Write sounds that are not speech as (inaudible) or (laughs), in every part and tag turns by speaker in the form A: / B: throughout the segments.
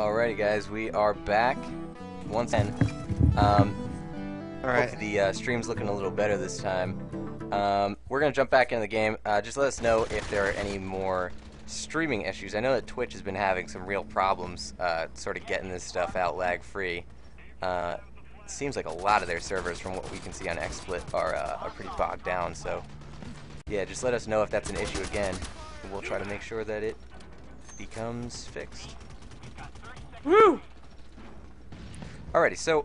A: Alrighty, guys, we are back once again. Um,
B: All right.
A: the uh, stream's looking a little better this time. Um, we're gonna jump back into the game. Uh, just let us know if there are any more streaming issues. I know that Twitch has been having some real problems, uh, sort of getting this stuff out lag free. Uh, seems like a lot of their servers, from what we can see on XSplit, are uh, are pretty bogged down. So, yeah, just let us know if that's an issue again. and We'll try to make sure that it becomes fixed.
B: Woo!
A: Alrighty, so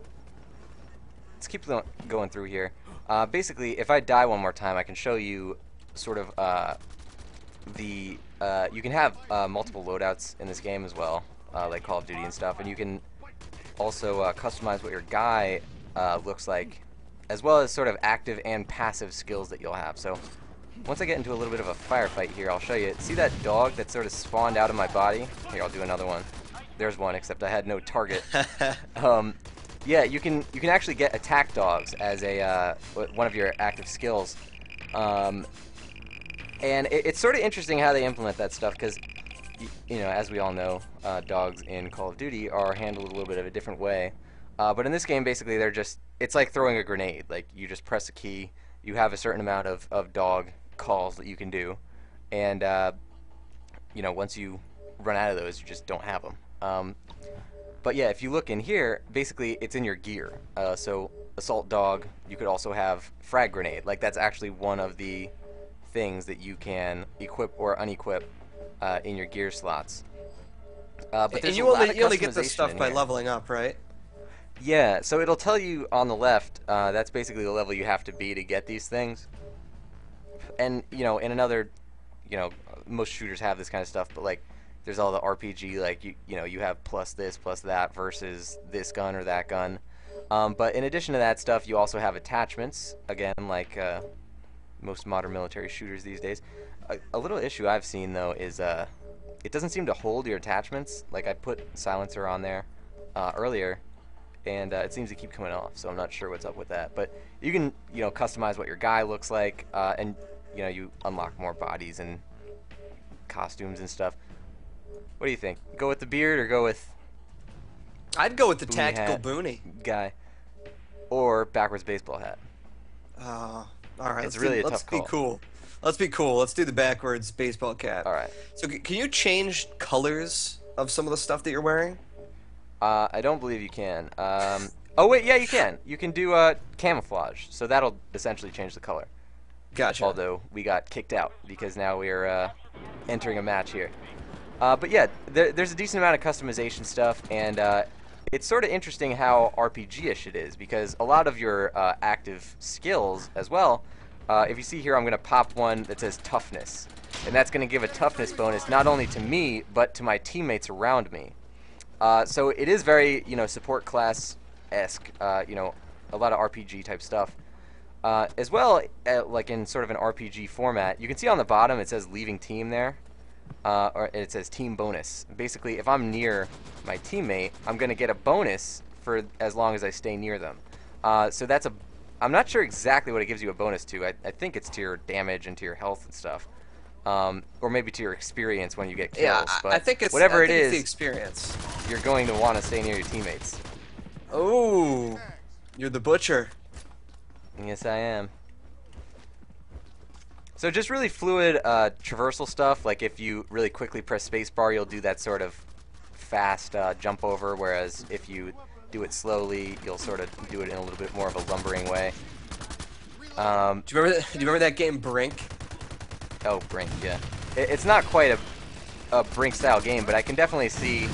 A: let's keep going through here. Uh, basically, if I die one more time, I can show you sort of uh, the. Uh, you can have uh, multiple loadouts in this game as well, uh, like Call of Duty and stuff, and you can also uh, customize what your guy looks like, as well as sort of active and passive skills that you'll have. So once I get into a little bit of a firefight here, I'll show you. See that dog that sort of spawned out of my body? Here, I'll do another one. There's one, except I had no target. (laughs) Um, yeah, you can you can actually get attack dogs as a uh, one of your active skills, um, and it, it's sort of interesting how they implement that stuff because, you know, as we all know, uh, dogs in Call of Duty are handled a little bit of a different way. Uh, but in this game, basically, they're just it's like throwing a grenade. Like you just press a key, you have a certain amount of, of dog calls that you can do, and uh, you know once you run out of those, you just don't have them. Um, but yeah, if you look in here, basically it's in your gear. Uh, so assault dog, you could also have frag grenade. Like that's actually one of the things that you can equip or unequip uh, in your gear slots. Uh, but
B: and you only you only get this stuff by
A: here.
B: leveling up, right?
A: Yeah, so it'll tell you on the left. Uh, that's basically the level you have to be to get these things. And you know, in another, you know, most shooters have this kind of stuff, but like, there's all the RPG, like you, you know, you have plus this, plus that versus this gun or that gun. Um, but in addition to that stuff, you also have attachments. Again, like uh, most modern military shooters these days. A, a little issue I've seen though is uh, it doesn't seem to hold your attachments. Like I put silencer on there uh, earlier, and uh, it seems to keep coming off. So I'm not sure what's up with that. But you can, you know, customize what your guy looks like, uh, and you know, you unlock more bodies and costumes and stuff. What do you think? Go with the beard or go with
B: I'd go with the tactical boonie.
A: guy, or backwards baseball hat?
B: Uh, all right,
A: It's
B: let's
A: really
B: do,
A: a
B: let's
A: tough
B: be
A: call.
B: cool. Let's be cool. Let's do the backwards baseball cap.
A: All right.
B: So can you change colors of some of the stuff that you're wearing?
A: Uh, I don't believe you can. Um, oh wait, yeah, you can. You can do uh, camouflage, so that'll essentially change the color.
B: Gotcha.
A: although we got kicked out because now we're uh, entering a match here. Uh, but yeah, there, there's a decent amount of customization stuff, and uh, it's sort of interesting how RPG-ish it is because a lot of your uh, active skills as well. Uh, if you see here, I'm going to pop one that says toughness, and that's going to give a toughness bonus not only to me but to my teammates around me. Uh, so it is very, you know, support class esque. Uh, you know, a lot of RPG type stuff. As well, like in sort of an RPG format, you can see on the bottom it says leaving team there, uh, or it says team bonus. Basically, if I'm near my teammate, I'm going to get a bonus for as long as I stay near them. Uh, so that's a. I'm not sure exactly what it gives you a bonus to. I, I think it's to your damage and to your health and stuff, um, or maybe to your experience when you get kills.
B: yeah, I-
A: but
B: I think it's
A: whatever
B: I think it's the experience.
A: you're going to want to stay near your teammates.
B: Oh, you're the butcher.
A: Yes, I am. So just really fluid uh, traversal stuff. Like if you really quickly press spacebar, you'll do that sort of fast uh, jump over. Whereas if you do it slowly, you'll sort of do it in a little bit more of a lumbering way. Um,
B: Do you remember? That, (laughs) do you remember that game Brink?
A: oh, Brink, yeah. It, it's not quite a, a Brink-style game, but I can definitely see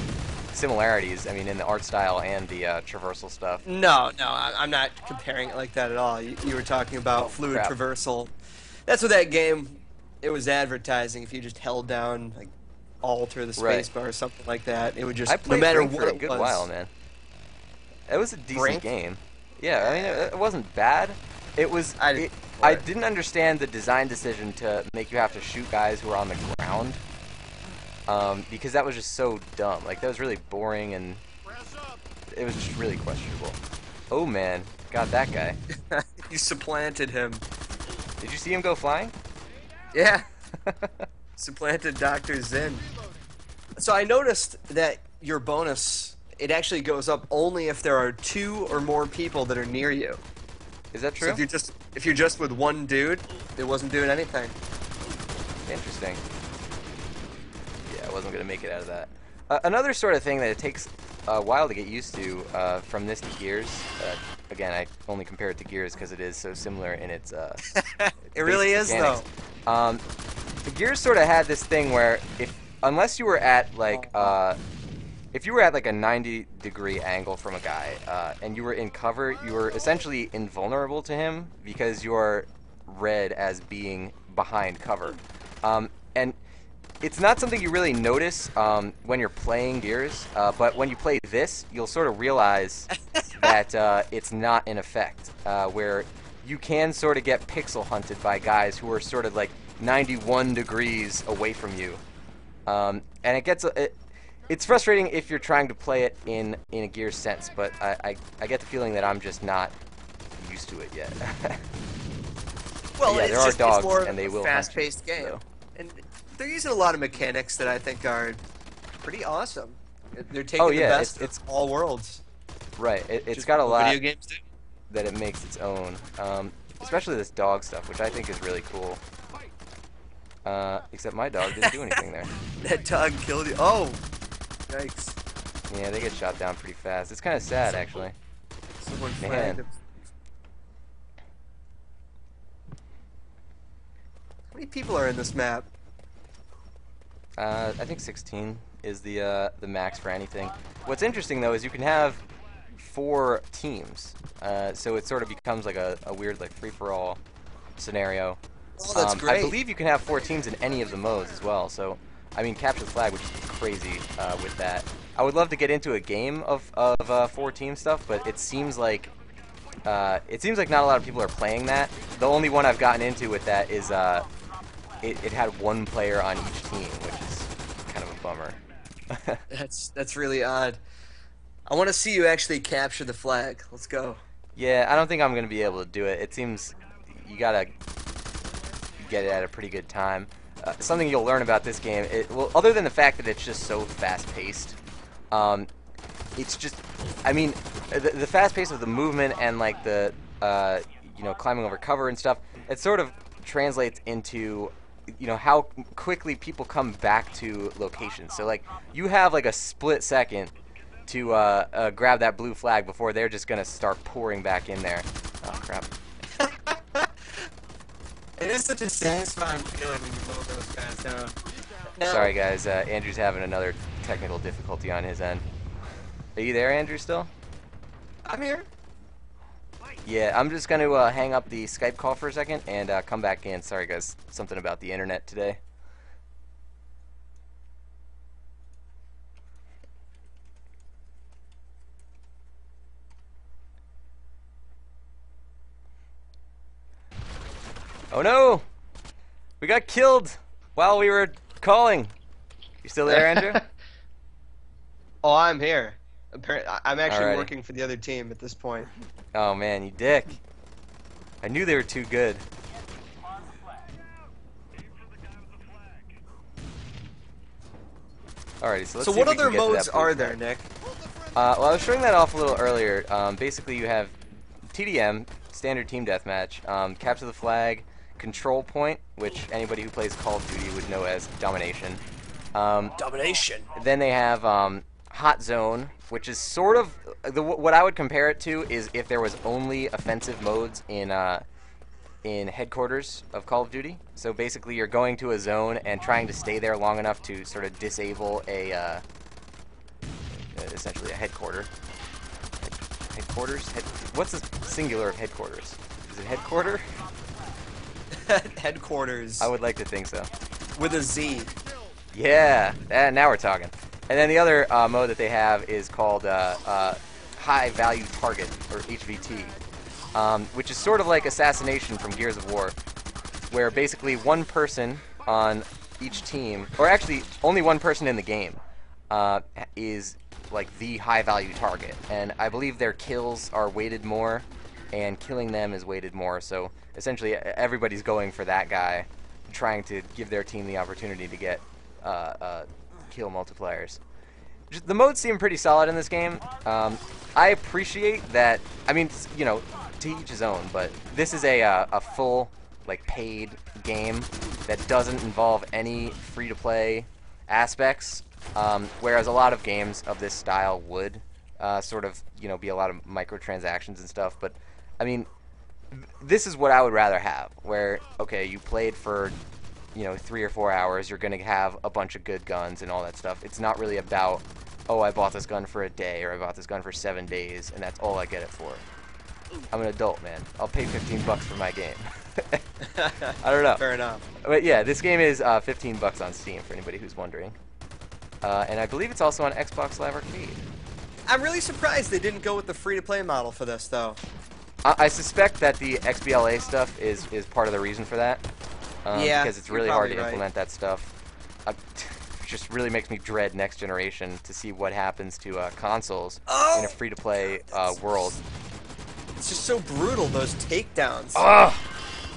A: similarities. I mean, in the art style and the uh, traversal stuff.
B: No, no, I- I'm not comparing it like that at all. You, you were talking about
A: Oh,
B: fluid
A: crap.
B: traversal. That's what that game. It was advertising. If you just held down like Alt or the
A: Right.
B: spacebar or something like that, it would just
A: I
B: no
A: played
B: matter
A: Brink
B: what
A: for a
B: it
A: good
B: was.
A: while, man. It was a decent
B: Brink?
A: game. Yeah, I mean, it, it wasn't bad. It was.
B: I
A: I,
B: didn't
A: it, I didn't understand the design decision to make you have to shoot guys who are on the ground. Um, because that was just so dumb. Like that was really boring and it was just really questionable. Oh man, got that guy. (laughs)
B: you supplanted him.
A: Did you see him go flying?
B: Yeah, (laughs) supplanted Doctor Zen. So I noticed that your bonus it actually goes up only if there are two or more people that are near you.
A: Is that
B: So
A: true?
B: if you're just if you're just with one dude, it wasn't doing anything.
A: Interesting. Yeah, I wasn't gonna make it out of that. Uh, another sort of thing that it takes a while to get used to uh, from this to Gears. Uh, again, I only compare it to Gears because it is so similar in its. Uh, (laughs)
B: It really is though.
A: Um, Gears sort of had this thing where if unless you were at like uh, if you were at like a 90 degree angle from a guy uh, and you were in cover, you were essentially invulnerable to him because you're read as being behind cover. Um, and it's not something you really notice um, when you're playing Gears, uh, but when you play this, you'll sort of realize (laughs) that uh, it's not in effect, uh, where you can sort of get pixel hunted by guys who are sort of like 91 degrees away from you. Um, and it gets it, it's frustrating if you're trying to play it in in a Gears sense, but I, I, I get the feeling that I'm just not used to it yet. (laughs)
B: Well,
A: yeah,
B: it's
A: there are
B: just,
A: dogs, and they will
B: a
A: hunt you,
B: fast-paced game,
A: so.
B: They're using a lot of mechanics that I think are pretty awesome. They're taking
A: Oh,
B: the best
A: it's-
B: of all worlds.
A: right, it, it's
B: Just
A: got a lot
B: Video games do.
A: that it makes its own, um, especially this dog stuff, which I think is really cool. Uh, except my dog didn't do (laughs) anything there.
B: That dog killed you. Oh, yikes!
A: Yeah, they get shot down pretty fast. It's kind of sad, actually.
B: Someone
A: Man.
B: him. How many people are in this map?
A: Uh, I think 16 is the uh, the max for anything. What's interesting though is you can have four teams, uh, so it sort of becomes like a, a weird like free for all scenario.
B: Oh, that's
A: Um,
B: great.
A: I believe you can have four teams in any of the modes as well. So, I mean, capture the flag, which is crazy uh, with that. I would love to get into a game of of uh, four team stuff, but it seems like uh, it seems like not a lot of people are playing that. The only one I've gotten into with that is uh, it, it had one player on each team, which is kind of a bummer. (laughs)
B: That's that's really odd. I want to see you actually capture the flag. Let's go.
A: yeah, I don't think I'm gonna be able to do it. It seems you gotta get it at a pretty good time. Uh, something you'll learn about this game, it, well, other than the fact that it's just so fast-paced, um, it's just, I mean, the, the fast pace of the movement and like the, uh, you know, climbing over cover and stuff, it sort of translates into, you know, how quickly people come back to locations. So like, you have like a split second to uh, uh, grab that blue flag before they're just gonna start pouring back in there. Oh crap. (laughs)
C: It is such a satisfying feeling when you blow those guys down.
B: Now,
A: Sorry guys, uh, Andrew's having another technical difficulty on his end. Are you there, Andrew? Still?
B: I'm here.
A: Yeah, I'm just gonna uh, hang up the Skype call for a second and uh, come back in. Sorry guys, something about the internet today. Oh no! We got killed while we were calling. You still there, Andrew? (laughs)
B: Oh, I'm here. Appar- I- I'm actually
A: Alrighty.
B: working for the other team at this point.
A: Oh man, you dick. I knew they were too good. Alrighty, so let's
B: so
A: see
B: what other
A: can get to that
B: modes are there, Nick?
A: Uh, well, I was showing that off a little earlier. Um, basically, you have TDM, standard team deathmatch, um, capture the flag, control point, which anybody who plays Call of Duty would know as domination. Um,
B: Domination.
A: then they have um, hot zone, which is sort of the, what I would compare it to is if there was only offensive modes in uh, in headquarters of Call of Duty. So basically, you're going to a zone and trying to stay there long enough to sort of disable a uh, essentially a headquarter. Head- Headquarters? Head, what's the singular of headquarters? Is it headquarter? (laughs)
B: Headquarters
A: I would like to think so.
B: with a Z.
A: Yeah, and now we're talking. And then the other uh, mode that they have is called uh, uh, High Value Target, or HVT, um, which is sort of like Assassination from Gears of War, where basically one person on each team, or actually only one person in the game, uh, is like the high value target. And I believe their kills are weighted more, and killing them is weighted more. So essentially, everybody's going for that guy, trying to give their team the opportunity to get uh, uh, kill multipliers. just, the modes seem pretty solid in this game. Um, I appreciate that. I mean, you know, to each his own. But this is a uh, a full like paid game that doesn't involve any free to play aspects. Um, whereas a lot of games of this style would uh, sort of you know be a lot of microtransactions and stuff. But I mean, this is what I would rather have. Where okay, you played for you know three or four hours, you're gonna have a bunch of good guns and all that stuff. It's not really about oh I bought this gun for a day or I bought this gun for seven days and that's all I get it for. I'm an adult man. I'll pay 15 bucks for my game. (laughs) I don't know.
B: Fair enough.
A: But yeah, this game is uh, 15 bucks on Steam for anybody who's wondering. Uh, and I believe it's also on Xbox Live Arcade.
B: I'm really surprised they didn't go with the free-to-play model for this, though.
A: I, I suspect that the XBLA stuff is, is part of the reason for that. Um,
B: Yeah,
A: Because it's really hard to
B: right.
A: implement that stuff. (laughs) It just really makes me dread next generation to see what happens to uh, consoles in
B: Oh!
A: a free-to-play uh, world.
B: It's just so brutal, those takedowns.
A: Ugh!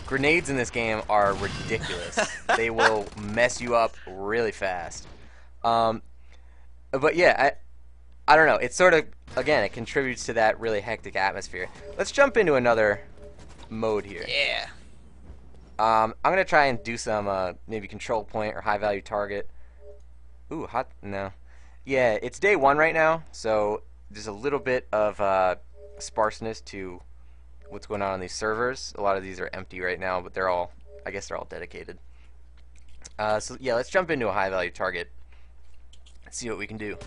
A: Grenades in this game are ridiculous. (laughs) they will mess you up really fast. Um, but yeah, I, I don't know. It's sort of again, it contributes to that really hectic atmosphere. Let's jump into another mode here.
B: Yeah.
A: Um, I'm gonna try and do some uh, maybe control point or high value target. Ooh, hot no. Yeah, it's day one right now, so there's a little bit of uh, sparseness to what's going on on these servers. A lot of these are empty right now, but they're all, I guess, they're all dedicated. Uh, so yeah, let's jump into a high value target. See what we can do.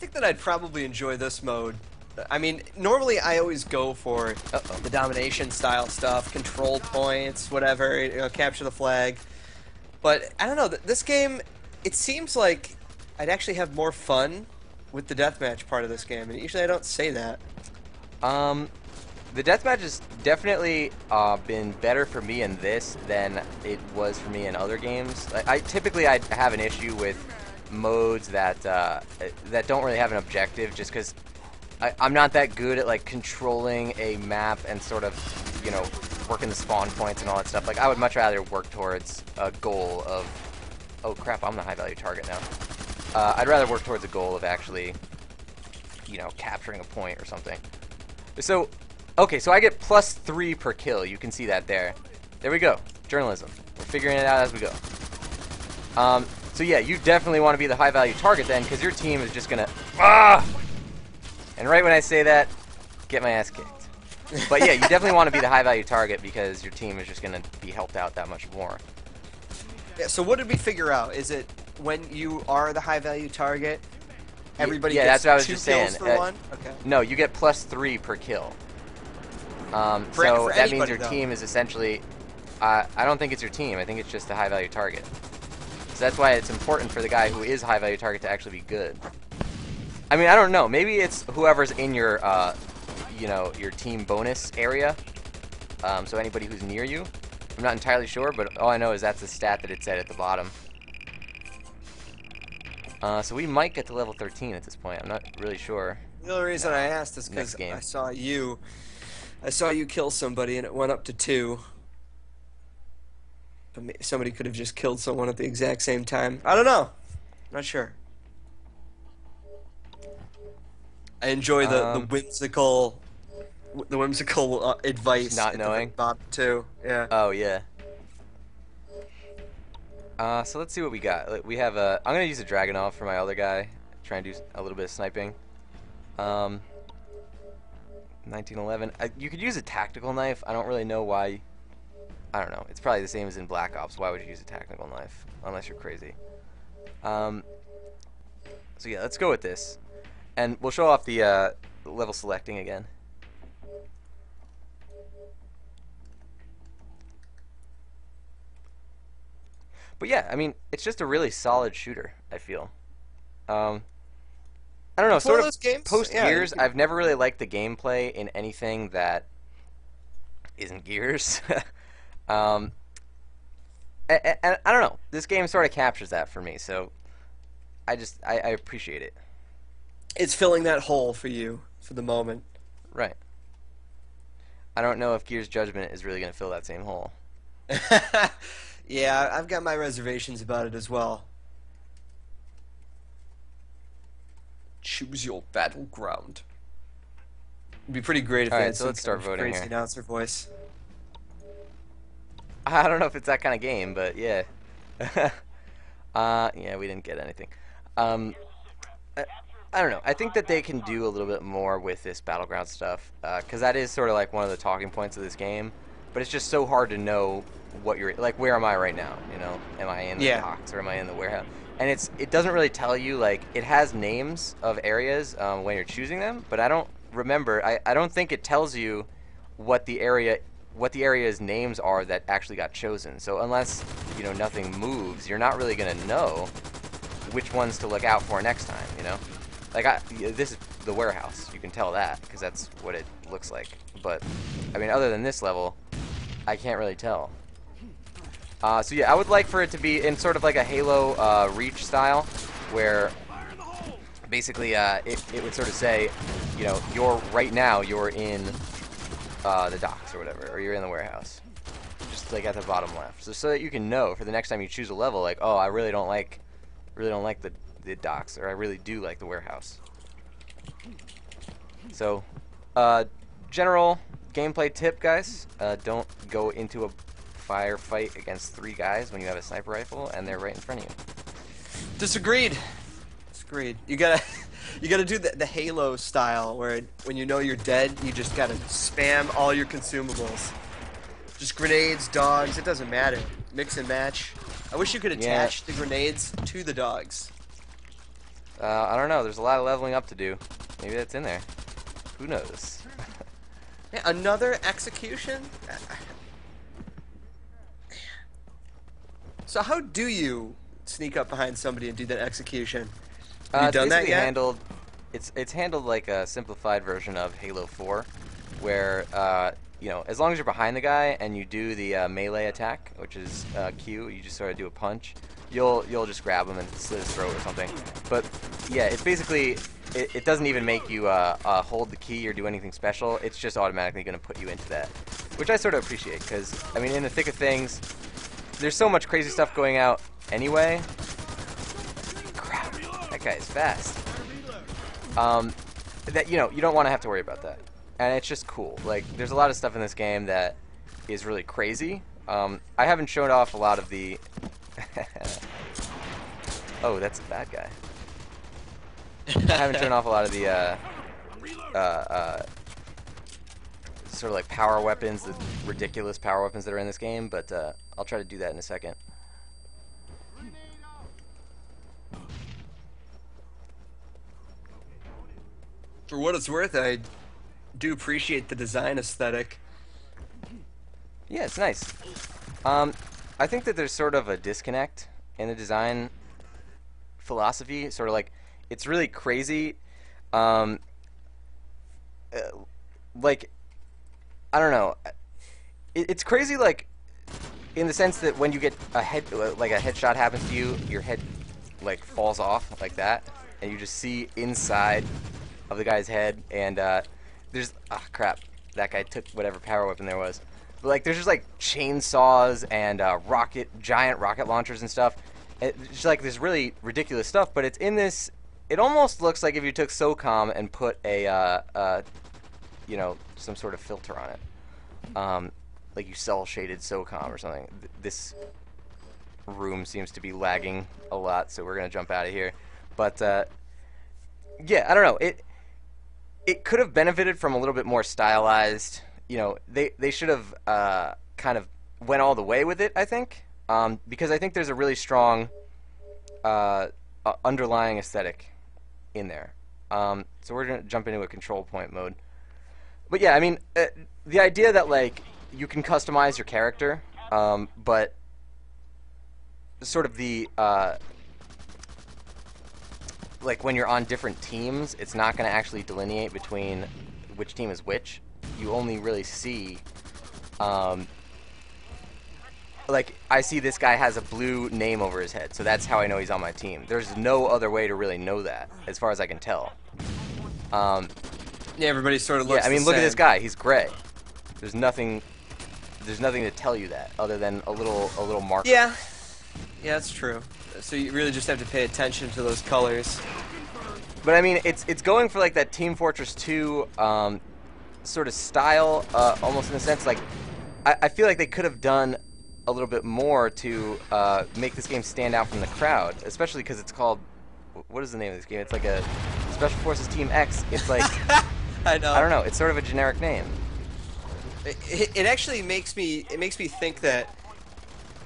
B: Think that I'd probably enjoy this mode. I mean, normally I always go for
A: Uh-oh.
B: the domination style stuff, control points, whatever, you know, capture the flag. But I don't know, th- this game, it seems like I'd actually have more fun with the deathmatch part of this game, and usually I don't say that.
A: Um, the deathmatch has definitely uh, been better for me in this than it was for me in other games. Like, I typically I have an issue with modes that uh, that don't really have an objective, just because I'm not that good at like controlling a map and sort of you know working the spawn points and all that stuff. Like I would much rather work towards a goal of oh crap, I'm the high value target now. Uh, I'd rather work towards a goal of actually you know capturing a point or something. So, okay, so I get plus three per kill. You can see that there. There we go. Journalism. We're figuring it out as we go. Um, so yeah, you definitely want to be the high value target then, because your team is just gonna ah. And right when I say that, get my ass kicked. But yeah, you definitely want to be the high value target because your team is just gonna be helped out that much more.
B: Yeah, so what did we figure out? Is it when you are the high value target, everybody
A: yeah,
B: gets
A: that's what I was
B: two
A: just
B: kills
A: saying.
B: for
A: Uh,
B: one? Okay.
A: No, you get plus three per kill. Um,
B: For-
A: so
B: for
A: that means your
B: though.
A: team is essentially. Uh, I don't think it's your team. I think it's just a high value target. So that's why it's important for the guy who is high value target to actually be good. I mean, I don't know. Maybe it's whoever's in your, uh, you know, your team bonus area. Um, so anybody who's near you. I'm not entirely sure, but all I know is that's the stat that it said at the bottom. Uh, so we might get to level 13 at this point. I'm not really sure.
B: The only reason I asked is because. I saw you, I saw you kill somebody and it went up to two. But somebody could have just killed someone at the exact same time. I don't know. Not sure. I enjoy the, the
A: Um,
B: whimsical, the whimsical uh, advice.
A: Not
B: the
A: knowing?
B: bottom too. Yeah.
A: Oh yeah. Uh, so let's see what we got. We have a. I'm gonna use a Dragunov for my other guy. Try and do a little bit of sniping. Um. 1911. I, you could use a tactical knife. I don't really know why. I don't know. It's probably the same as in Black Ops. Why would you use a tactical knife unless you're crazy? Um. So yeah, let's go with this, and we'll show off the uh, level selecting again. But yeah, I mean, it's just a really solid shooter. I feel. Um, I don't know.
B: It's
A: Sort
B: of
A: of
B: those games-
A: post
B: yeah,
A: Gears, I've never really liked the gameplay in anything that isn't Gears. (laughs) um, and, and I don't know. This game sort of captures that for me. So I just I, I appreciate it.
B: It's filling that hole for you for the moment.
A: Right. I don't know if Gears Judgment is really going to fill that same hole. (laughs)
B: yeah, I've got my reservations about it as well. Choose your battleground. It'd be pretty great if
A: All
B: they
A: right,
B: had
A: so let's start voting
B: crazy
A: here.
B: announcer voice. (laughs)
A: I don't know if it's that kind of game, but yeah. (laughs) uh, yeah, we didn't get anything. Um, I, I don't know. I think that they can do a little bit more with this battleground stuff because that is sort of like one of the talking points of this game. But it's just so hard to know what you're like. Where am I right now? You know, am I in the
B: Yeah.
A: box or am I in the warehouse? And it's it doesn't really tell you like it has names of areas um, when you're choosing them, but I don't remember. I, I don't think it tells you what the area what the area's names are that actually got chosen. So unless you know nothing moves, you're not really gonna know which ones to look out for next time. You know, like I, this is the warehouse. You can tell that because that's what it looks like. But I mean, other than this level, I can't really tell. Uh, so yeah, I would like for it to be in sort of like a Halo uh, Reach style, where basically uh, it, it would sort of say, you know, you're right now you're in uh, the docks or whatever, or you're in the warehouse, just like at the bottom left, so so that you can know for the next time you choose a level, like, oh, I really don't like, really don't like the the docks, or I really do like the warehouse. So, uh, general gameplay tip, guys: uh, don't go into a firefight against three guys when you have a sniper rifle and they're right in front of you.
B: Disagreed. Disagreed. You gotta, (laughs) you gotta do the, the Halo style where when you know you're dead, you just gotta spam all your consumables. Just grenades, dogs. It doesn't matter. Mix and match. I wish you could
A: Yeah.
B: attach the grenades to the dogs.
A: Uh, I don't know. There's a lot of leveling up to do. Maybe that's in there. Who knows? (laughs)
B: Yeah, another execution. (sighs) So how do you sneak up behind somebody and do that execution? Have
A: Uh,
B: you
A: it's
B: done that
A: basically
B: yet?
A: handled. It's it's handled like a simplified version of Halo 4, where uh, you know as long as you're behind the guy and you do the uh, melee attack, which is uh, Q, you just sort of do a punch. You'll you'll just grab him and slit his throat or something. But yeah, it's basically it, it doesn't even make you uh, uh, hold the key or do anything special. It's just automatically going to put you into that, which I sort of appreciate because I mean in the thick of things, there's so much crazy stuff going out anyway. That guy is fast. Um, that you know you don't want to have to worry about that, and it's just cool. Like there's a lot of stuff in this game that is really crazy. Um, I haven't shown off a lot of the. (laughs) oh, that's a bad guy. I haven't shown off a lot of the uh, uh, uh, sort of like power weapons, the ridiculous power weapons that are in this game, but uh, I'll try to do that in a second.
B: For what it's worth, I do appreciate the design aesthetic.
A: Yeah, it's nice. Um, I think that there's sort of a disconnect in the design philosophy. Sort of like it's really crazy. Um, uh, like I don't know. It, it's crazy, like in the sense that when you get a head, like a headshot happens to you, your head like falls off like that, and you just see inside of the guy's head, and uh, there's ah crap, that guy took whatever power weapon there was. But like there's just like chainsaws and uh, rocket, giant rocket launchers and stuff. It's just like this really ridiculous stuff, but it's in this. It almost looks like if you took SOCOM and put a, uh, uh, you know, some sort of filter on it, um, like you cel shaded SOCOM or something. Th- This room seems to be lagging a lot, so we're gonna jump out of here. But uh, yeah, I don't know. It it could have benefited from a little bit more stylized. You know, they they should have uh, kind of went all the way with it. I think um, because I think there's a really strong uh, uh, underlying aesthetic in there. Um, so we're gonna jump into a control point mode. But yeah, I mean, uh, the idea that like you can customize your character, um, but sort of the uh, like when you're on different teams, it's not going to actually delineate between which team is which. You only really see, um, like I see this guy has a blue name over his head, so that's how I know he's on my team. There's no other way to really know that, as far as I can tell. Um,
B: Yeah, everybody sort of looks.
A: yeah, I mean,
B: the
A: look at this guy. He's gray. there's nothing there's nothing to tell you that other than a little a little marker.
B: Yeah, yeah, that's true. So you really just have to pay attention to those colors.
A: But I mean, it's it's going for like that Team Fortress 2 um, sort of style, uh, almost in a sense. Like, I, I feel like they could have done a little bit more to uh, make this game stand out from the crowd, especially because it's called. What is the name of this game? It's like a Special Forces Team X. It's like (laughs)
B: I know.
A: I don't know. It's sort of a generic name.
B: It, it, it actually makes me it makes me think that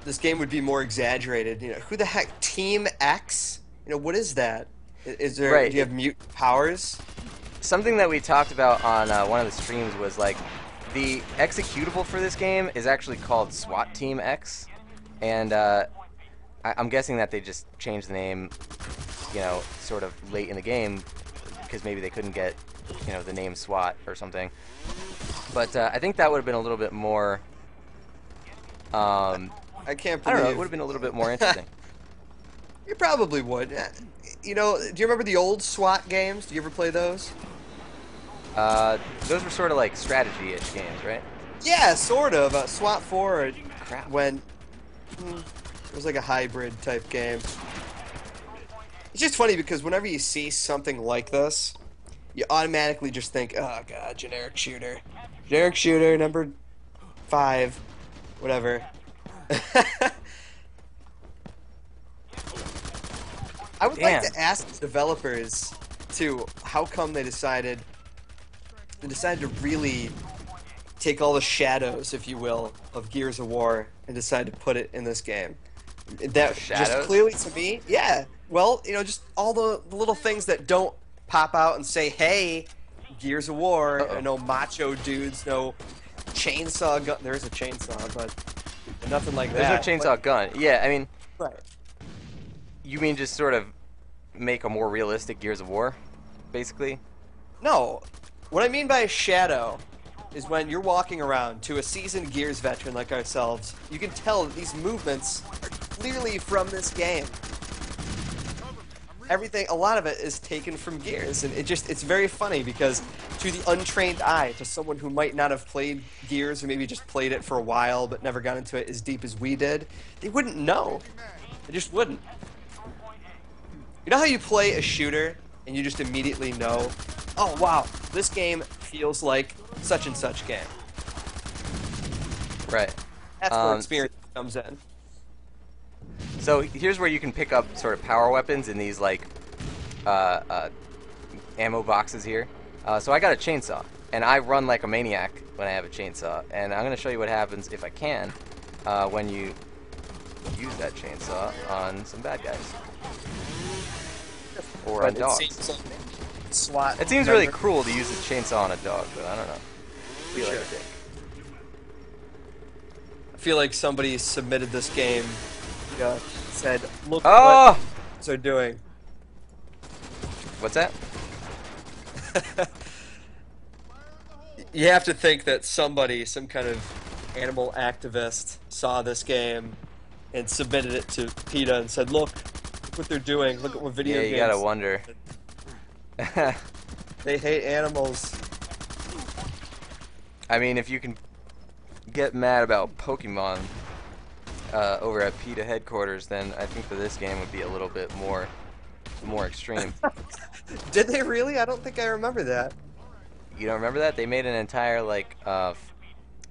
B: this game would be more exaggerated. You know, who the heck Team X? You know, what is that? Is there
A: Right.
B: do you have mute powers?
A: Something that we talked about on uh, one of the streams was like the executable for this game is actually called SWAT Team X, and uh, I- I'm guessing that they just changed the name, you know, sort of late in the game because maybe they couldn't get, you know, the name SWAT or something. But uh, I think that would have been a little bit more. Um,
B: I can't
A: I
B: believe
A: don't know. It would have been a little bit more interesting. (laughs)
B: You probably would. Uh, You know, do you remember the old SWAT games? Do you ever play those?
A: uh, those were sort of like strategy-ish games, right?
B: Yeah, sort of. Uh, SWAT 4
A: Crap.
B: when hmm, it was like a hybrid type game. It's just funny because whenever you see something like this, you automatically just think, "Oh god, generic shooter, generic shooter number five, whatever." (laughs) I would like to ask developers too, how come they decided they decided to really take all the shadows, if you will, of Gears of War and decide to put it in this game. That
A: Shadows?
B: just clearly to me, yeah. Well, you know, just all the, the little things that don't pop out and say, "Hey, Gears of War."
A: Uh-oh.
B: No macho dudes, no chainsaw gun. There is a chainsaw, but nothing like
A: There's
B: that.
A: no chainsaw gun. Yeah, I mean,
B: right.
A: you mean just sort of make a more realistic Gears of War, basically?
B: No, what I mean by a shadow is when you're walking around to a seasoned Gears veteran like ourselves, you can tell that these movements are clearly from this game. Everything, a lot of it is taken from Gears, and it just, it's very funny because to the untrained eye, to someone who might not have played Gears or maybe just played it for a while but never got into it as deep as we did, they wouldn't know. They just wouldn't. You know how you play a shooter and you just immediately know, oh wow, this game feels like such and such game.
A: Right.
B: That's where
A: Um,
B: experience comes in.
A: So here's where you can pick up sort of power weapons in these like uh, uh, ammo boxes here. Uh, so I got a chainsaw, and I run like a maniac when I have a chainsaw. And I'm gonna show you what happens if I can uh, when you use that chainsaw on some bad guys or on
B: But it
A: dogs.
B: seems like SWAT.
A: It seems really cruel to use a chainsaw on a dog, but I don't know. I feel like
B: Sure.
A: a dick.
B: I feel like somebody submitted this game, uh, said, look
A: Oh,
B: what they're doing.
A: what's that? (laughs)
B: You have to think that somebody, some kind of animal activist, saw this game and submitted it to PETA and said, look, look what they're doing. Look at what video games."
A: Yeah, you
B: games.
A: gotta wonder. (laughs)
B: They hate animals.
A: I mean, if you can get mad about Pokemon uh, over at PETA headquarters, then I think that this game would be a little bit more more extreme. (laughs)
B: Did they really? I don't think I remember that.
A: you don't remember that? They made an entire like uh, f-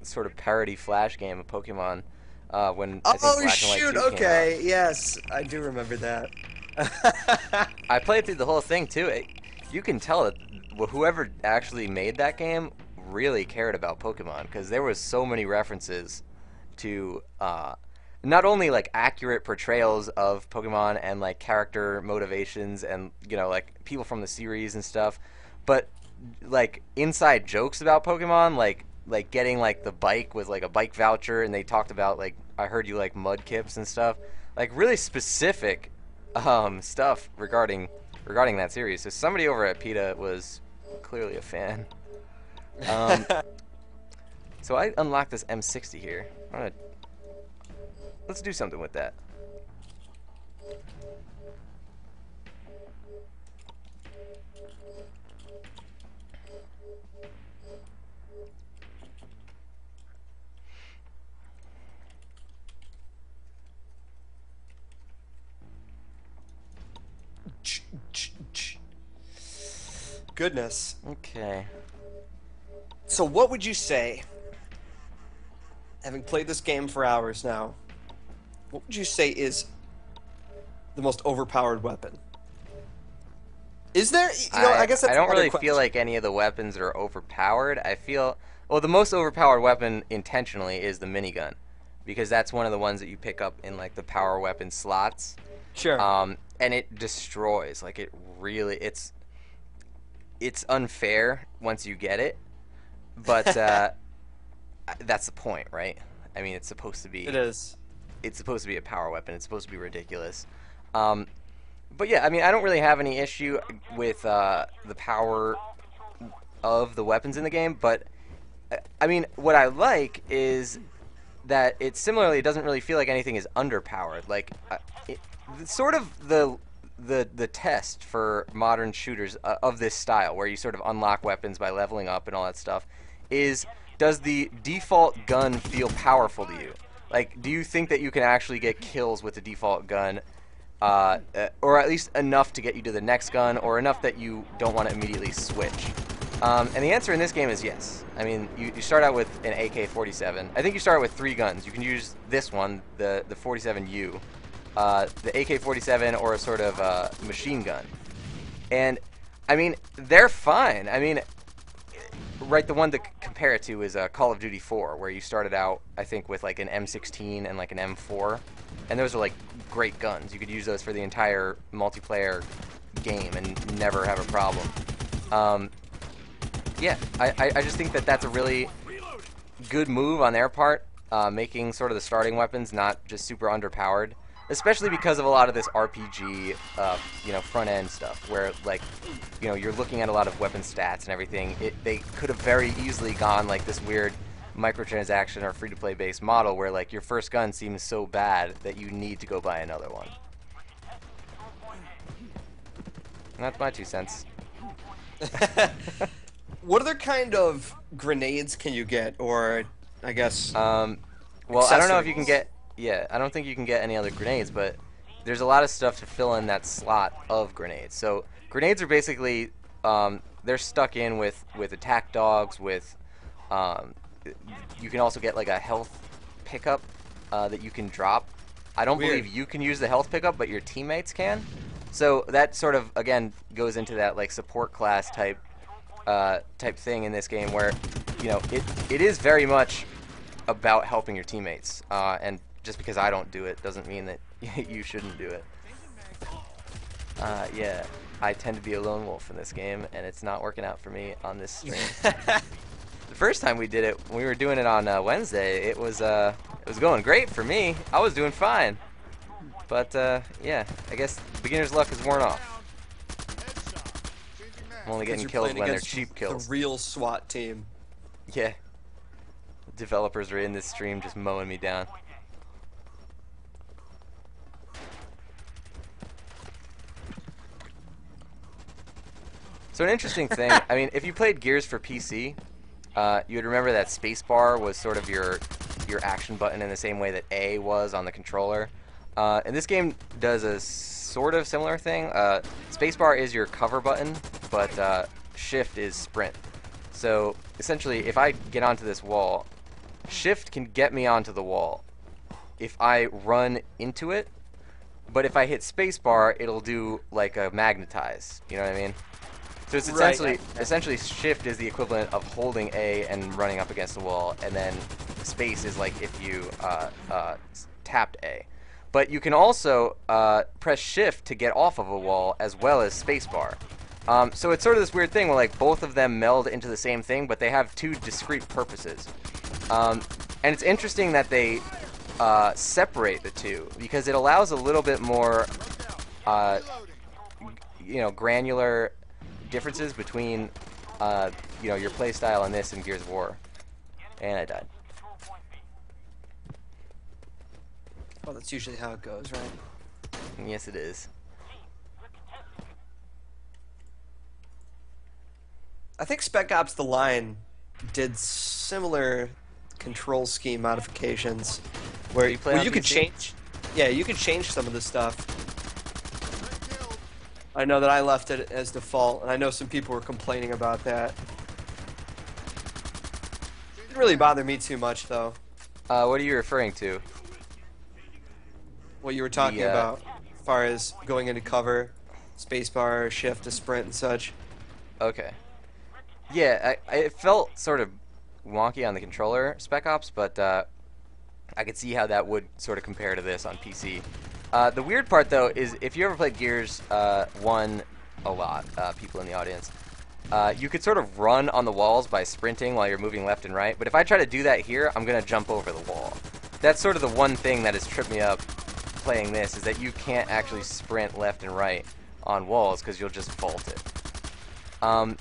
A: sort of parody Flash game of Pokemon uh, when I think
B: Oh
A: White
B: shoot!
A: 2 came out.
B: Okay, yes, I do remember that. (laughs)
A: I played through the whole thing too. It, you can tell that wh- whoever actually made that game really cared about Pokemon because there was so many references to uh, not only like accurate portrayals of Pokemon and like character motivations and you know like people from the series and stuff, but like inside jokes about Pokemon, like like getting like the bike with like a bike voucher, and they talked about like I heard you like Mudkips and stuff, like really specific um, stuff regarding regarding that series. So somebody over at PETA was clearly a fan. Um, (laughs) so I unlocked this M60 here. I'm gonna Let's do something with that.
B: Goodness.
A: Okay.
B: So what would you say, having played this game for hours now, what would you say is the most overpowered weapon? Is there? You know, I, guess that's
A: I don't really
B: question.
A: feel like any of the weapons are overpowered. I feel well, the most overpowered weapon intentionally is the minigun, because that's one of the ones that you pick up in like the power weapon slots.
B: Sure.
A: um, and it destroys. Like it really, it's it's unfair once you get it, but (laughs) uh, that's the point, right? I mean, it's supposed to be.
B: it is.
A: It's supposed to be a power weapon. It's supposed to be ridiculous. Um, but yeah, I mean, I don't really have any issue with uh, the power of the weapons in the game. But uh, I mean, what I like is that it similarly doesn't really feel like anything is underpowered. Like, uh, it, sort of the the the test for modern shooters uh, of this style, where you sort of unlock weapons by leveling up and all that stuff, is does the default gun feel powerful to you? Like, do you think that you can actually get kills with the default gun? Uh, uh, or at least enough to get you to the next gun, or enough that you don't want to immediately switch. Um, and the answer in this game is yes. I mean, you, you start out with an AK-47. I think you start with three guns. You can use this one, the the 47U, uh, the AK-47, or a sort of uh, machine gun. And I mean, they're fine. I mean, right, the one c- compare it to is uh, Call of Duty 4, where you started out, I think, with like an M16 and like an M4, and those are like great guns. You could use those for the entire multiplayer game and never have a problem. Um, yeah, I, I, just think that that's a really good move on their part, uh, making sort of the starting weapons not just super underpowered, especially because of a lot of this RPG, uh, you know, front end stuff, where like, you know, you're looking at a lot of weapon stats and everything. It they could have very easily gone like this weird microtransaction or free to play based model where like your first gun seems so bad that you need to go buy another one. And that's my two cents. (laughs)
B: what other kind of grenades can you get, or I guess
A: Um, well, I don't know if you can get. Yeah, I don't think you can get any other grenades, but there's a lot of stuff to fill in that slot of grenades. So grenades are basically um, they're stuck in with with attack dogs. With um, you can also get like a health pickup uh, that you can drop. I don't
B: Weird.
A: believe you can use the health pickup, but your teammates can. So that sort of again goes into that like support class type uh, type thing in this game where you know it it is very much about helping your teammates uh, and just because I don't do it doesn't mean that (laughs) you shouldn't do it. Uh, yeah I tend to be a lone wolf in this game and it's not working out for me on this stream. (laughs) The first time we did it when we were doing it on uh, Wednesday. It was uh, it was going great for me. I was doing fine. But uh, yeah I guess beginner's luck is worn off. I'm only getting
B: playing
A: when they're cheap kills.
B: The real SWAT team.
A: Yeah. Developers are in this stream just mowing me down. So an interesting thing, I mean, if you played Gears for PC, uh, you would remember that spacebar was sort of your your action button in the same way that A was on the controller. Uh, and this game does a sort of similar thing. Uh, spacebar is your cover button, but uh, shift is sprint. So essentially, if I get onto this wall, shift can get me onto the wall. If I run into it, but if I hit spacebar, it'll do like a magnetize. You know what I mean? So it's
B: Right.
A: essentially essentially shift is the equivalent of holding A and running up against the wall, and then space is like if you uh, uh, tapped A. But you can also uh, press shift to get off of a wall as well as spacebar. Um, so it's sort of this weird thing where like both of them meld into the same thing, but they have two discrete purposes. Um, and it's interesting that they uh, separate the two because it allows a little bit more, uh, you know, granular differences between, uh, you know, your playstyle on this and Gears of War. And I died.
B: Well, that's usually how it goes, right?
A: Yes, it is.
B: I think Spec Ops: The Line did similar control scheme modifications, where,
A: you play
B: where you could change. Yeah, you could change some of the stuff. I know that I left it as default, and I know some people were complaining about that. It Didn't really bother me too much, though.
A: Uh, what are you referring to?
B: What you were talking
A: The, uh,
B: about, as far as going into cover, spacebar, shift to sprint, and such.
A: Okay. Yeah, I, I, it felt sort of wonky on the controller, Spec Ops, but uh, I could see how that would sort of compare to this on PC. Uh, the weird part, though, is if you ever played Gears uh, 1 a lot, uh, people in the audience, uh, you could sort of run on the walls by sprinting while you're moving left and right, but if I try to do that here, I'm going to jump over the wall. That's sort of the one thing that has tripped me up playing this, is that you can't actually sprint left and right on walls because you'll just vault it. Um,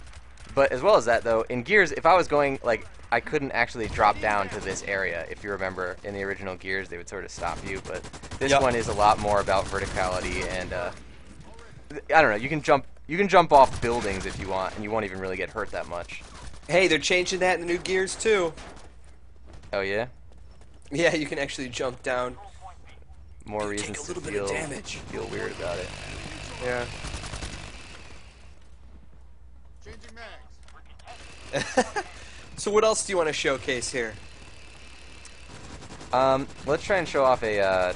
A: but as well as that, though, in Gears, if I was going, like, I couldn't actually drop down to this area. If you remember, in the original Gears, they would sort of stop you, but this
B: Yep.
A: one is a lot more about verticality and, uh, I don't know, you can jump, you can jump off buildings if you want, and you won't even really get hurt that much.
B: Hey, they're changing that in the new Gears too.
A: Oh yeah?
B: Yeah, you can actually jump down.
A: More
B: take
A: reasons
B: a
A: to
B: little bit
A: feel,
B: of damage.
A: feel weird about it.
B: Yeah.
C: Changing mags. (laughs)
B: so what else do you want to showcase here?
A: Um, let's try and show off a uh,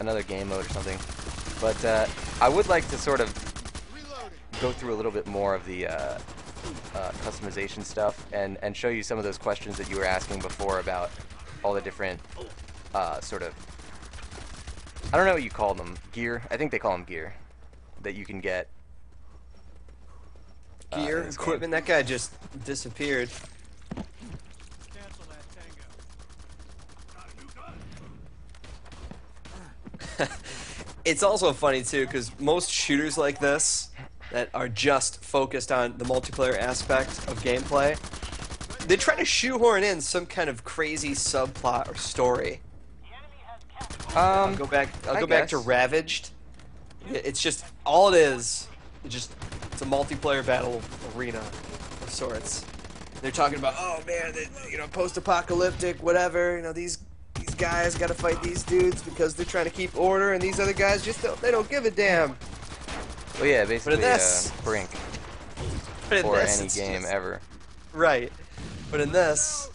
A: another game mode or something. But uh, I would like to sort of go through a little bit more of the uh, uh, customization stuff and, and show you some of those questions that you were asking before about all the different uh, sort of I don't know what you call them gear I think they call them gear that you can get uh,
B: Gear,
A: game.
B: equipment. That guy just disappeared. (laughs) It's also funny too because most shooters like this that are just focused on the multiplayer aspect of gameplay, they try to shoehorn in some kind of crazy subplot or story. I'll
A: um
B: go back. I'll
A: I
B: go back to. Ravaged. It's just all it is. It just it's a multiplayer battle arena of sorts. They're talking about oh man, they, you know, post-apocalyptic, whatever. You know these guys got to fight these dudes because they're trying to keep order, and these other guys just don't, they don't give a damn.
A: well yeah basically
B: this-
A: uh, Brink
B: But in
A: or
B: this,
A: any
B: it's
A: game
B: just-
A: ever
B: right? But in this,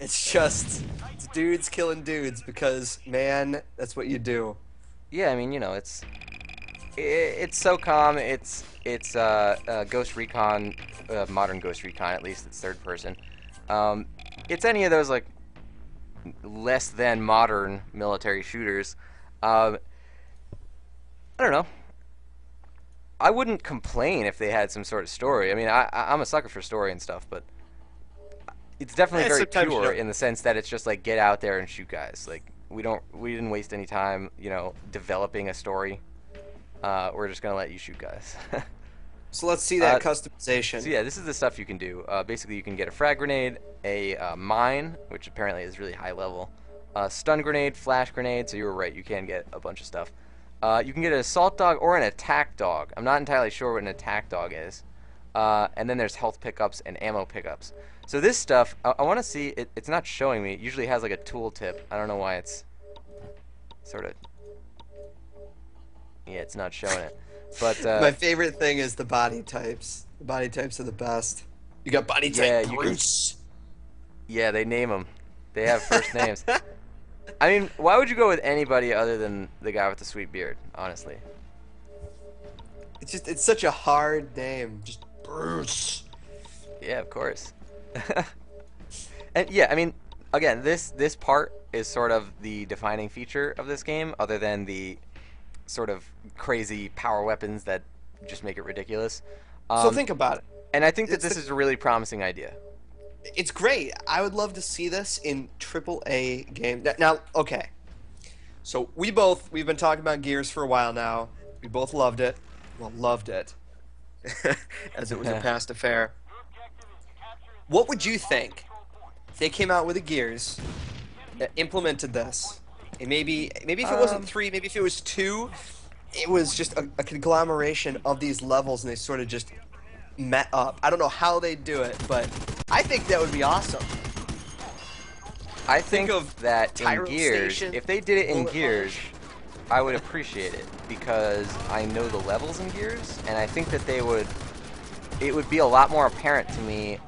B: it's just it's dudes killing dudes because man, that's what you do.
A: yeah I mean you know it's i it's SOCOM it's it's uh, uh, Ghost Recon uh, modern Ghost Recon at least it's third person um, it's any of those like less than modern military shooters. Um, I don't know. I wouldn't complain if they had some sort of story. I mean I, I'm a sucker for story and stuff but it's definitely
B: Eh,
A: very pure in the sense that it's just like get out there and shoot guys. Like we don't we didn't waste any time you know developing a story. Uh, we're just gonna let you shoot guys (laughs)
B: So let's see that
A: Uh,
B: customization.
A: so yeah this is the stuff you can do. Uh, basically you can get a frag grenade a uh, mine which apparently is really high level a stun grenade flash grenade so you were right you can get a bunch of stuff. Uh, you can get an assault dog or an attack dog. I'm not entirely sure what an attack dog is. Uh, and then there's health pickups and ammo pickups. So this stuff i, I want to see it, it's not showing me. It usually has like a tooltip i don't know why it's sort of yeah it's not showing it but uh,
B: My favorite thing is the body types. The body types are the best. You got body type
A: Yeah, you can- Yeah, they name them. They have first (laughs) names. I mean, why would you go with anybody other than the guy with the sweet beard? Honestly.
B: It's just it's such a hard name. Just Bruce.
A: Yeah, of course. (laughs) and yeah, I mean, again, this this part is sort of the defining feature of this game, other than the sort of crazy power weapons that just make it ridiculous.
B: so
A: Um,
B: think about it.
A: and I think that
B: it's
A: this
B: the-
A: is a really promising idea.
B: It's great. I would love to see this in triple A game. Now- Now, okay. So we both we've been talking about Gears for a while now. We both loved it. Well, loved it. (laughs) As it was a (laughs) past affair. What would you think if they came out with a Gears, that implemented this, and maybe maybe if it wasn't
A: Um,
B: three, maybe if it was two, it was just a, a conglomeration of these levels, and they sort of just met up. I don't know how they'd do it, but I think that would be awesome.
A: I think,
B: of
A: that in
B: Tyro
A: Gears,
B: Station,
A: if they did it in
B: Bullet
A: Gears, I would appreciate it because I know the levels in Gears, and I think that they would. It would be a lot more apparent to me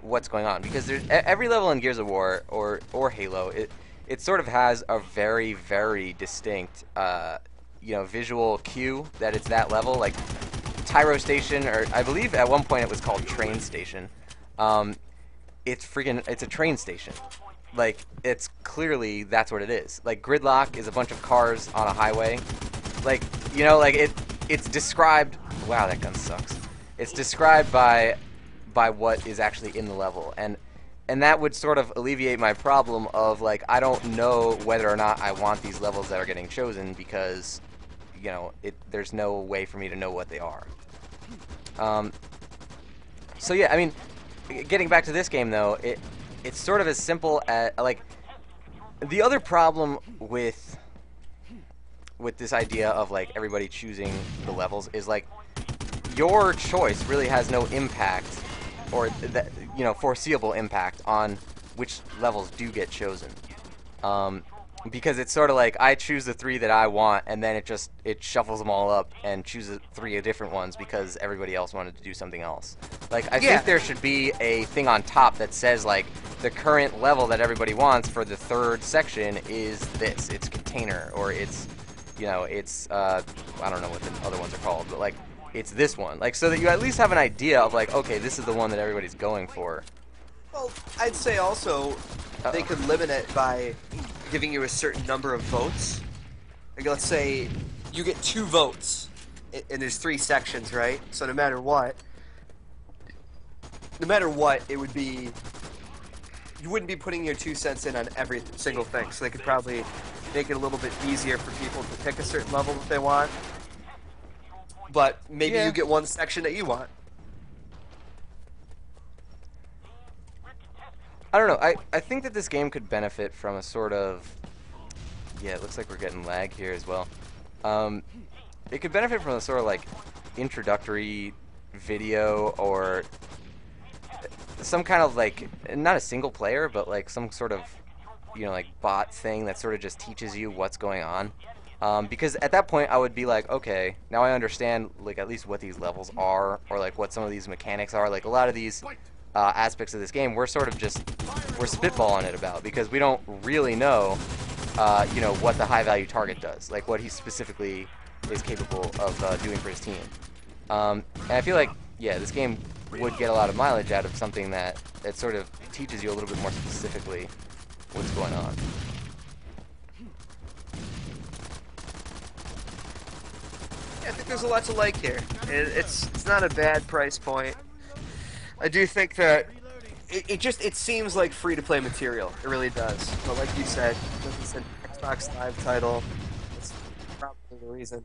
A: what's going on because there's every level in Gears of War or or Halo. It it sort of has a very very distinct, uh, you know, visual cue that it's that level. Like Tyro Station, or I believe at one point it was called Train Station. Um, it's freaking it's a train station. Like it's clearly that's what it is. Like gridlock is a bunch of cars on a highway. Like you know like it it's described wow that gun sucks. It's described by by what is actually in the level. And and that would sort of alleviate my problem of like I don't know whether or not I want these levels that are getting chosen because you know it there's no way for me to know what they are. Um, so yeah I mean getting back to this game though, it it's sort of as simple as like the other problem with with this idea of like everybody choosing the levels is like your choice really has no impact or that you know foreseeable impact on which levels do get chosen. Um, because it's sort of like I choose the three that I want, and then it just it shuffles them all up and chooses three different ones because everybody else wanted to do something else. Like I
B: Yeah.
A: think there should be a thing on top that says like the current level that everybody wants for the third section is this. It's container or it's you know it's uh, I don't know what the other ones are called, but like it's this one. Like so that you at least have an idea of like okay this is the one that everybody's going for.
B: Well, I'd say also they could limit it by giving you a certain number of votes. Like, let's say you get two votes, and there's three sections, right? So no matter what, no matter what, it would be. You wouldn't be putting your two cents in on every single thing, so they could probably make it a little bit easier for people to pick a certain level that they want. But maybe
A: Yeah.
B: you get one section that you want.
A: I don't know. I, I think that this game could benefit from a sort of. Yeah, it looks like we're getting lag here as well. Um, it could benefit from a sort of like introductory video or some kind of like not a single player, but like some sort of you know like bot thing that sort of just teaches you what's going on. Um, because at that point I would be like, okay, now I understand like at least what these levels are, or like what some of these mechanics are. Like a lot of these uh, aspects of this game, we're sort of just we're spitballing it about because we don't really know, uh, you know, what the high value target does, like what he specifically is capable of uh, doing for his team. Um, and I feel like, yeah, this game would get a lot of mileage out of something that that sort of teaches you a little bit more specifically what's going on.
B: I think there's a lot to like here. And it's it's not a bad price point. I do think that it, it just it seems like free to play material. It really does. But like you said, it's an Xbox Live title, it's probably the reason.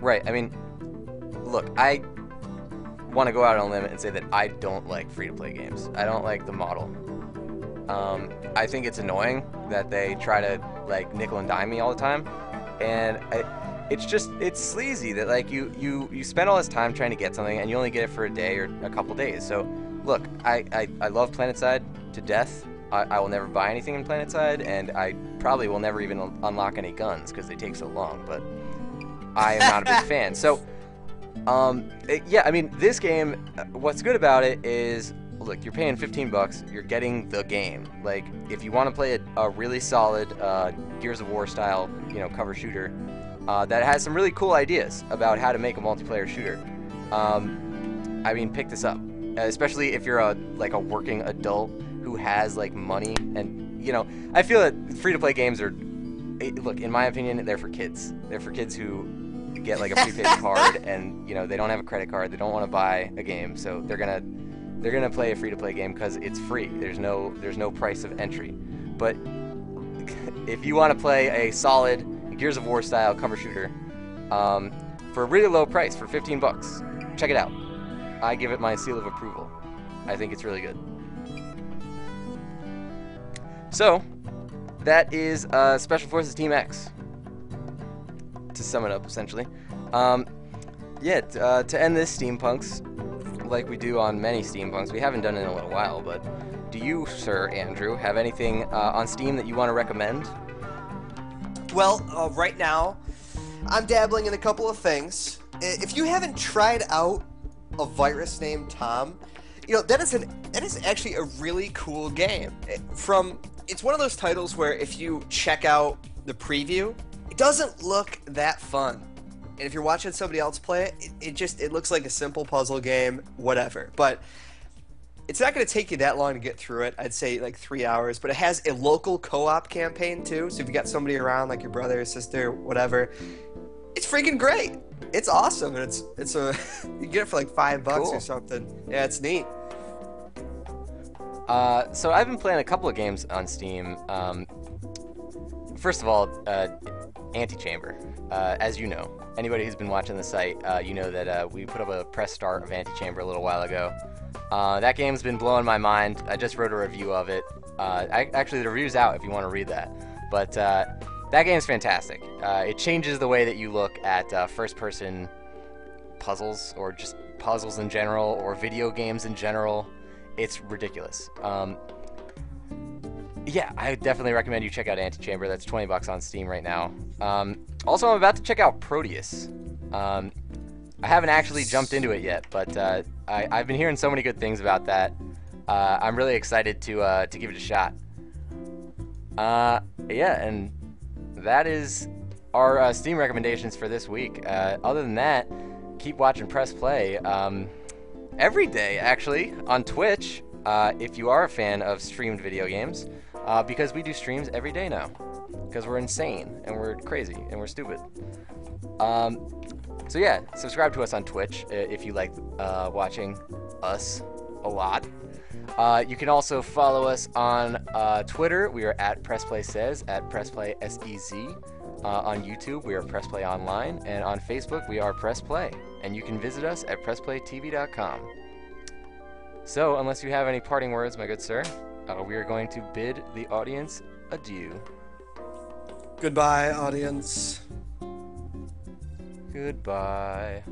A: Right. I mean, look, I want to go out on a limb and say that I don't like free to play games. I don't like the model. Um, I think it's annoying that they try to like nickel and dime me all the time, and I, it's just it's sleazy that like you you you spend all this time trying to get something and you only get it for a day or a couple days. So look, I I, I love PlanetSide to death. I, I will never buy anything in PlanetSide, and I probably will never even unlock any guns because they take so long. But I am not a big (laughs) fan. So, um, it- yeah, I mean, this game, uh, what's good about it is, look, you're paying 15 bucks, you're getting the game. Like, if you want to play a, a really solid uh, Gears of War style, you know, cover shooter uh, that has some really cool ideas about how to make a multiplayer shooter, um, I mean, pick this up. Especially if you're a like a working adult who has like money and you know, I feel that free-to-play games are eh, look, in my opinion, they're for kids. They're for kids who get like a prepaid (laughs) card and you know they don't have a credit card. They don't want to buy a game, so they're gonna they're gonna play a free-to-play game because it's free. There's no there's no price of entry. But (laughs) if you want to play a solid Gears of War style cover shooter um, for a really low price, for 15 bucks, check it out. I give it my seal of approval. I think it's really good. So, that is uh, Special Forces Team X. To sum it up, essentially. Um, yeah, uh, to end this Steampunks, like we do on many Steampunks, we haven't done it in a little while, but do you, Sir Andrew, have anything uh, on Steam that you want to recommend?
B: Well, uh, right now, I'm dabbling in a couple of things. If you haven't tried out a virus named Tom, you know that is an that is actually a really cool game. From it's one of those titles where if you check out the preview, it doesn't look that fun. And if you're watching somebody else play it, it just it looks like a simple puzzle game, whatever. But it's not going to take you that long to get through it. I'd say like three hours, but it has a local co-op campaign too. So if you got somebody around, like your brother, or sister, whatever, it's freaking great. It's awesome, and it's it's a (laughs) you get it for like five bucks
A: Cool.
B: or something. Yeah, it's neat.
A: Uh, so I've been playing a couple of games on Steam. Um, first of all, uh, Antichamber. Uh, as you know, anybody who's been watching the site, uh, you know that uh, we put up a press start of Antichamber a little while ago. Uh, that game's been blowing my mind. I just wrote a review of it. Uh, I, actually, the review's out if you want to read that. But uh, that game's fantastic. Uh, it changes the way that you look at uh, first-person puzzles, or just puzzles in general, or video games in general. It's ridiculous. Um, yeah, I definitely recommend you check out Antichamber. That's 20 bucks on Steam right now. Um, also, I'm about to check out Proteus. Um, I haven't actually jumped into it yet, but I, I've been hearing so many good things about that. Uh, I'm really excited to uh, to give it a shot. Uh, yeah, and that is our uh, Steam recommendations for this week. Uh, other than that, keep watching Press Play um, every day, actually, on Twitch. Uh, if you are a fan of streamed video games, because we do streams every day now, because we're insane and we're crazy and we're stupid. Um, so yeah, subscribe to us on Twitch uh, if you like uh, watching us a lot. Uh, you can also follow us on uh, Twitter. We are at PressPlay Says at PressPlay S E Z. Uh, on YouTube, we are PressPlay Online, and on Facebook, we are PressPlay. And you can visit us at PressPlayTV.com. So, unless you have any parting words, my good sir, uh, we are going to bid the audience adieu.
B: Goodbye, audience.
A: Goodbye.